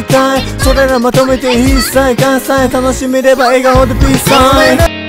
りたい。それらまとめて一切合切楽しめれば笑顔でピースサイン